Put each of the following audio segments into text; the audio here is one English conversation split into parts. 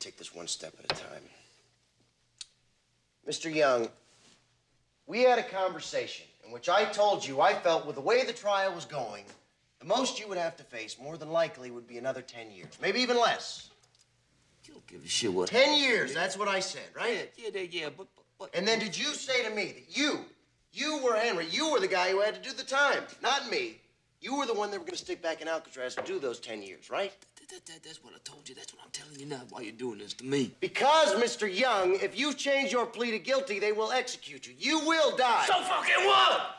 take this one step at a time. Mr. Young, we had a conversation in which I told you I felt with the way the trial was going, the most you would have to face, more than likely, would be another 10 years, maybe even less. You don't give a shit what. 10 years, that's what I said, right? Yeah, yeah, yeah, but, but, but. And then did you say to me that you, you were Henry, you were the guy who had to do the time, not me. You were the one that were going to stick back in Alcatraz and do those 10 years, right? That, that, that, that's what I told you. That's what I'm telling you now. Why you doing this to me? Because, Mr. Young, if you change your plea to guilty, they will execute you. You will die. So fucking what?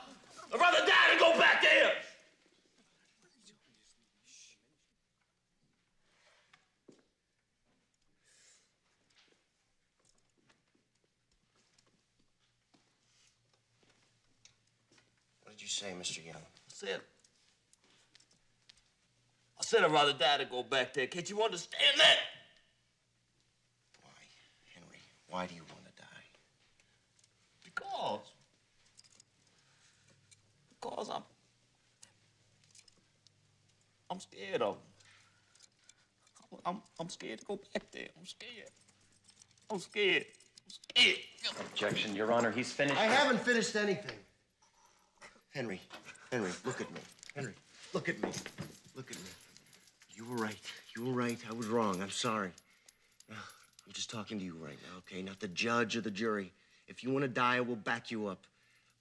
I'd rather die than go back there. What did you say, Mr. Young? I said. I said I'd rather die than go back there. Can't you understand that? Why, Henry? Why do you want to die? Because. Because I'm. I'm scared of him. I'm, I'm scared to go back there. I'm scared. I'm scared. I'm scared. Objection, Your Honor. He's finished. I haven't finished anything. Henry, Henry, look at me. Henry, look at me. Look at me. You were right. You were right. I was wrong. I'm sorry. I'm just talking to you right now, okay? Not the judge or the jury. If you want to die, I will back you up.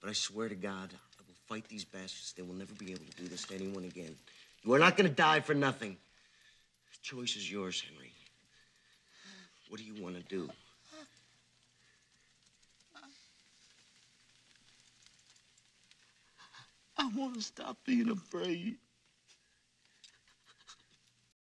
But I swear to God, I will fight these bastards. They will never be able to do this to anyone again. You are not going to die for nothing. The choice is yours, Henry. What do you want to do? I want to stop being afraid.